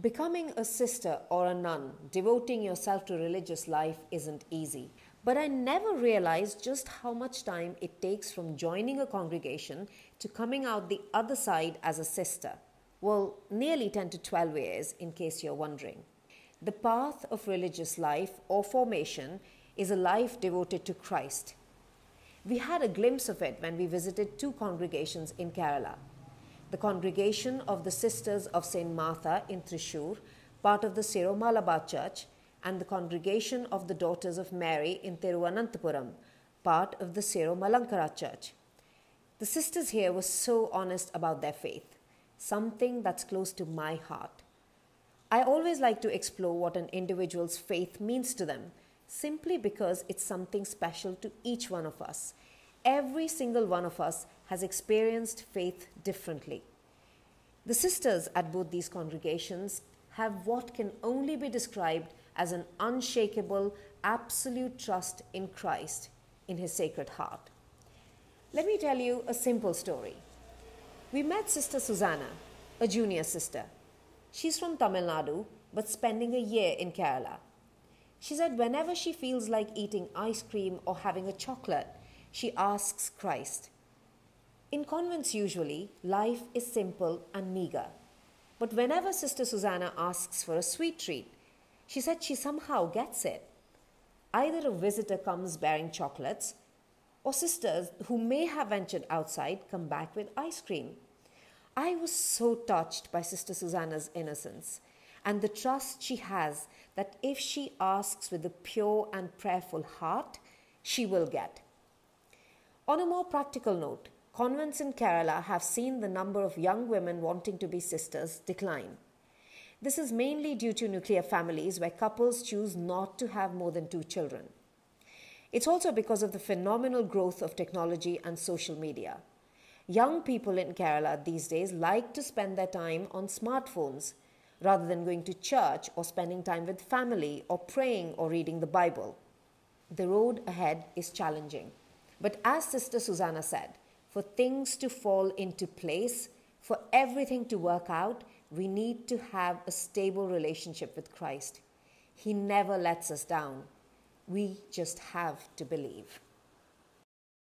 Becoming a sister or a nun, devoting yourself to religious life isn't easy. But I never realized just how much time it takes from joining a congregation to coming out the other side as a sister. Well, nearly 10 to 12 years, in case you're wondering. The path of religious life or formation is a life devoted to Christ. We had a glimpse of it when we visited two congregations in Kerala the congregation of the Sisters of St. Martha in Thrissur, part of the Syro Malabar Church, and the congregation of the Daughters of Mary in Thiruvananthapuram, part of the Syro Malankara Church. The sisters here were so honest about their faith, something that's close to my heart. I always like to explore what an individual's faith means to them, simply because it's something special to each one of us. Every single one of us has experienced faith differently. The sisters at both these congregations have what can only be described as an unshakable, absolute trust in Christ, in His Sacred Heart. Let me tell you a simple story. We met Sister Susanna, a junior sister. She's from Tamil Nadu, but spending a year in Kerala. She said whenever she feels like eating ice cream or having a chocolate, she asks Christ, in convents, usually, life is simple and meager. But whenever Sister Susanna asks for a sweet treat, she said she somehow gets it. Either a visitor comes bearing chocolates, or sisters who may have ventured outside come back with ice cream. I was so touched by Sister Susanna's innocence and the trust she has that if she asks with a pure and prayerful heart, she will get. On a more practical note, convents in Kerala have seen the number of young women wanting to be sisters decline. This is mainly due to nuclear families where couples choose not to have more than two children. It's also because of the phenomenal growth of technology and social media. Young people in Kerala these days like to spend their time on smartphones rather than going to church or spending time with family or praying or reading the Bible. The road ahead is challenging. But as Sister Susanna said, for things to fall into place, for everything to work out, we need to have a stable relationship with Christ. He never lets us down. We just have to believe.